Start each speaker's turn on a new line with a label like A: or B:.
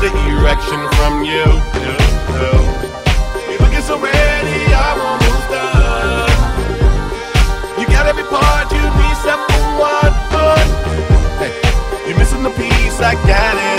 A: get an erection from you. You looking so ready, I'm almost done. You got every part you need except for one. Hey, you're missing the piece, I got it.